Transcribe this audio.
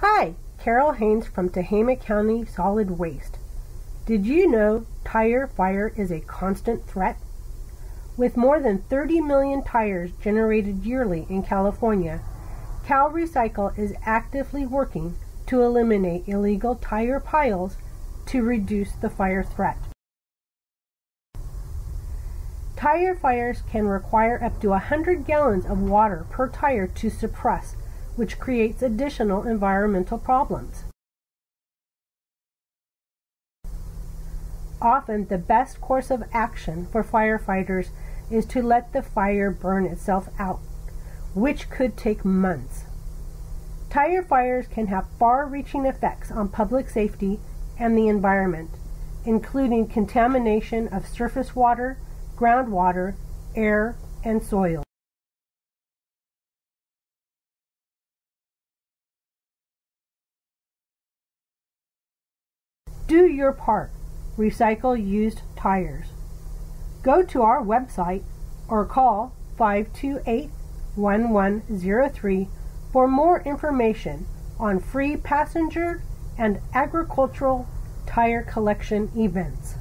Hi, Carol Haynes from Tehama County Solid Waste. Did you know tire fire is a constant threat? With more than 30 million tires generated yearly in California, Cal Recycle is actively working to eliminate illegal tire piles to reduce the fire threat. Tire fires can require up to 100 gallons of water per tire to suppress, which creates additional environmental problems. Often, the best course of action for firefighters is to let the fire burn itself out, which could take months. Tire fires can have far reaching effects on public safety and the environment, including contamination of surface water, groundwater, air, and soil. Do your part. Recycle used tires. Go to our website or call 528 1103 for more information on free passenger and agricultural tire collection events.